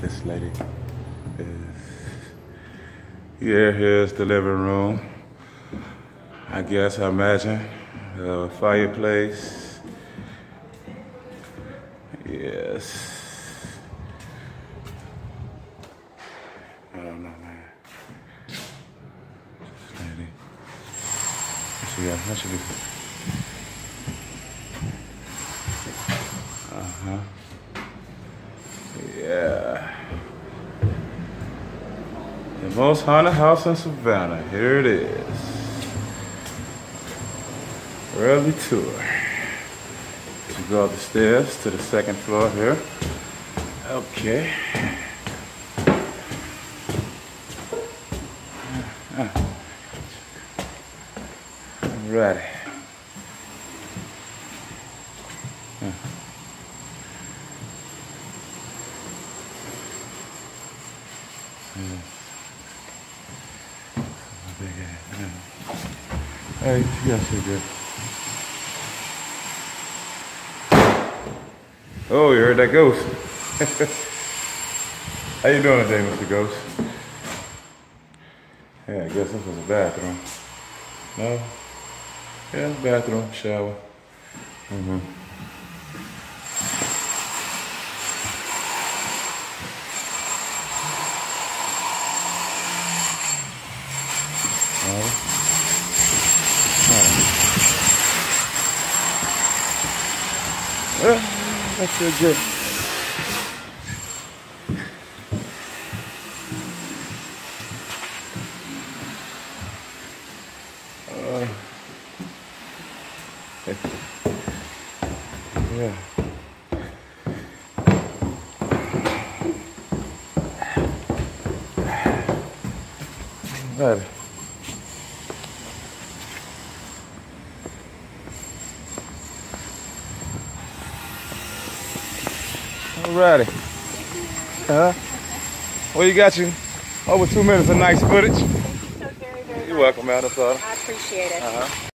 This lady is. Yeah, here's the living room. I guess, I imagine. Uh, fireplace. Yes. I don't know, man. This lady. What she got? What she? Uh huh. The most haunted house in Savannah. Here it is. Early tour. Go up the stairs to the second floor here. Okay. Ready. Hmm. Hey, yes, you did. Oh, you heard that ghost. How you doing today, Mr. Ghost? Yeah, I guess this was a bathroom. No? Yeah, bathroom, shower. Mm-hmm. Alright. Well, that's real good. Uh, yeah. Right. Alrighty. Huh? Well, you got you over two minutes of nice footage. Thank you so very, very You're welcome, Madam. I appreciate it. Uh-huh.